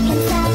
can fly.